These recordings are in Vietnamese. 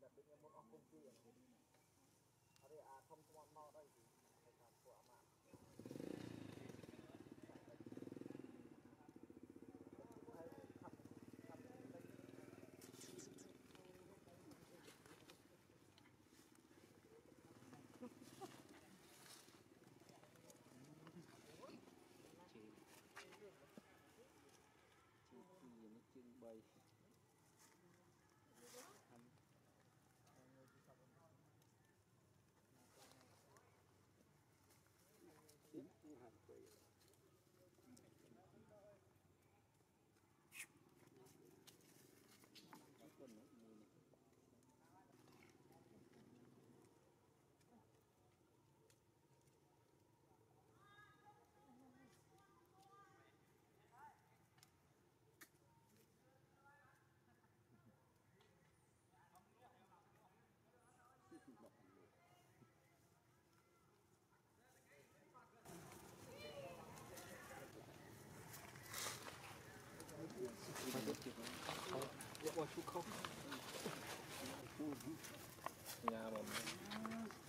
đặt bên em một ông công ty ở đây à không có mau đây. thì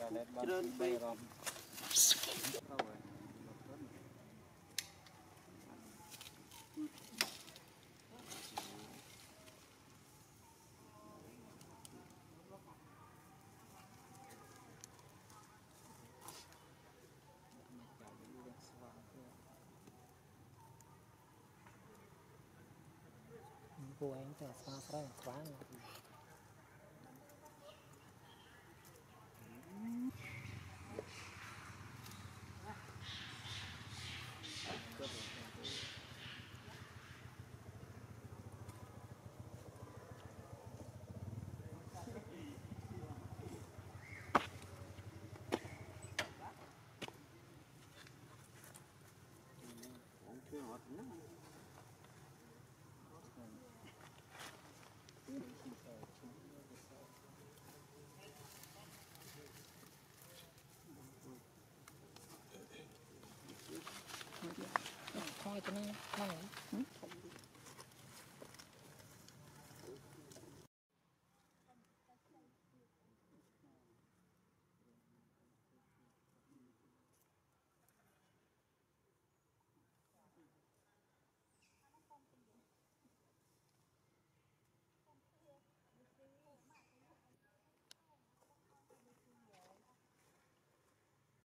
cho nên bay rồi đâu rồi Cô em phải xóa xóa No.